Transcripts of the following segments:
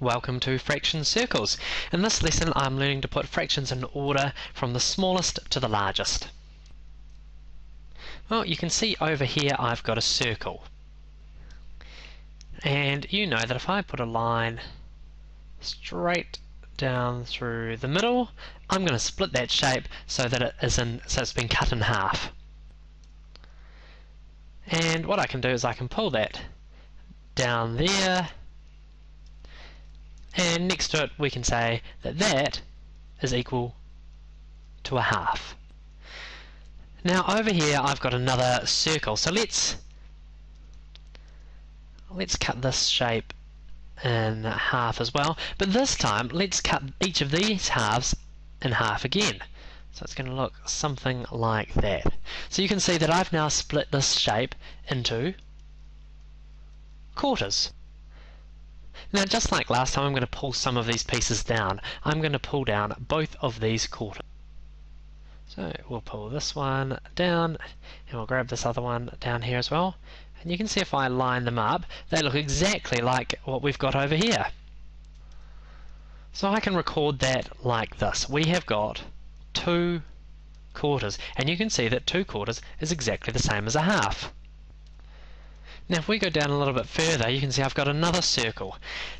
Welcome to Fraction Circles. In this lesson I'm learning to put fractions in order from the smallest to the largest. Well, you can see over here I've got a circle. And you know that if I put a line straight down through the middle, I'm going to split that shape so that it is in, so it's been cut in half. And what I can do is I can pull that down there and next to it we can say that that is equal to a half. Now over here I've got another circle. So let's let's cut this shape in half as well. But this time let's cut each of these halves in half again. So it's going to look something like that. So you can see that I've now split this shape into quarters now just like last time I'm going to pull some of these pieces down. I'm going to pull down both of these quarters. So we'll pull this one down and we'll grab this other one down here as well. And you can see if I line them up, they look exactly like what we've got over here. So I can record that like this. We have got two quarters and you can see that two quarters is exactly the same as a half. Now if we go down a little bit further you can see I've got another circle.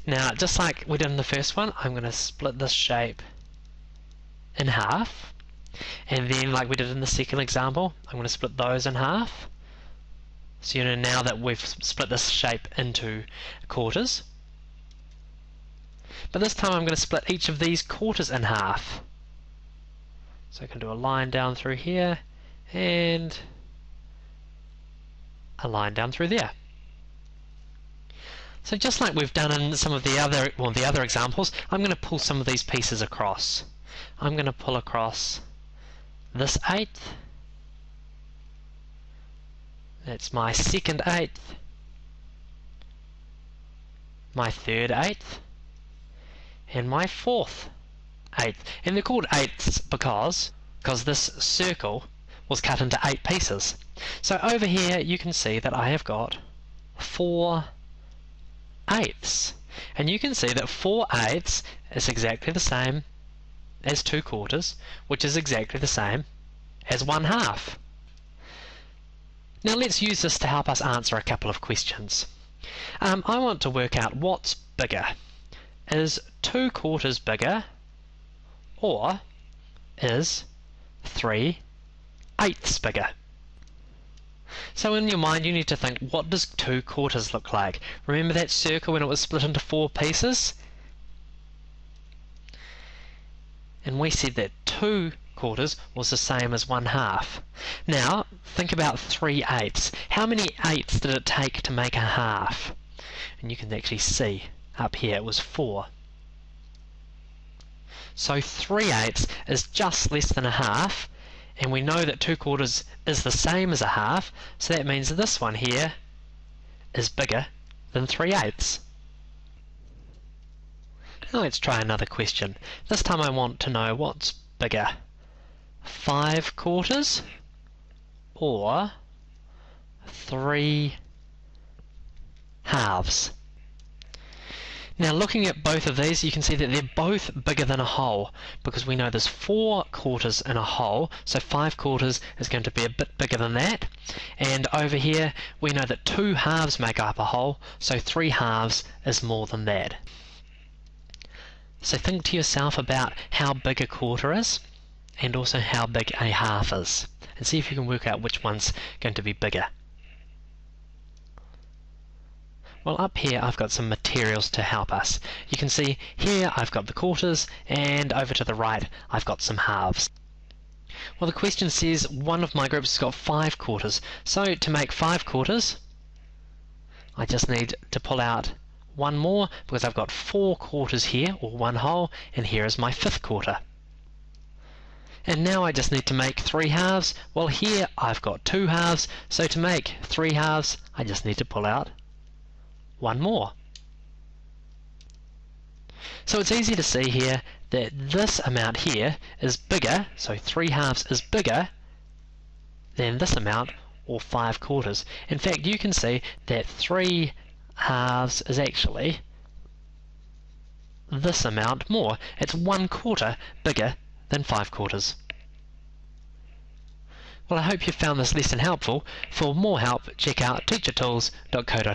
Now just like we did in the first one I'm going to split this shape in half and then like we did in the second example I'm going to split those in half. So you know now that we've split this shape into quarters. But this time I'm going to split each of these quarters in half. So I can do a line down through here and a line down through there. So just like we've done in some of the other well the other examples, I'm going to pull some of these pieces across. I'm going to pull across this eighth. That's my second eighth. My third eighth. And my fourth eighth. And they're called eighths because because this circle was cut into eight pieces. So over here you can see that I have got four eighths. And you can see that four eighths is exactly the same as two quarters, which is exactly the same as one half. Now let's use this to help us answer a couple of questions. Um, I want to work out what's bigger. Is two quarters bigger or is three eighths bigger. So in your mind you need to think, what does two quarters look like? Remember that circle when it was split into four pieces? And we said that two quarters was the same as one half. Now, think about three eighths. How many eighths did it take to make a half? And you can actually see up here it was four. So three eighths is just less than a half, and we know that 2 quarters is the same as a half, so that means this one here is bigger than 3 eighths. Now let's try another question. This time I want to know what's bigger, 5 quarters or 3 halves. Now looking at both of these you can see that they're both bigger than a whole because we know there's four quarters in a whole so five quarters is going to be a bit bigger than that and over here we know that two halves make up a whole so three halves is more than that. So think to yourself about how big a quarter is and also how big a half is and see if you can work out which one's going to be bigger. Well up here I've got some materials to help us. You can see here I've got the quarters and over to the right I've got some halves. Well the question says one of my groups has got five quarters. So to make five quarters I just need to pull out one more because I've got four quarters here or one whole and here is my fifth quarter. And now I just need to make three halves. Well here I've got two halves so to make three halves I just need to pull out one more. So it's easy to see here that this amount here is bigger, so 3 halves is bigger than this amount, or 5 quarters. In fact, you can see that 3 halves is actually this amount more. It's one quarter bigger than 5 quarters. Well, I hope you found this lesson helpful. For more help, check out teachertools.co.nz.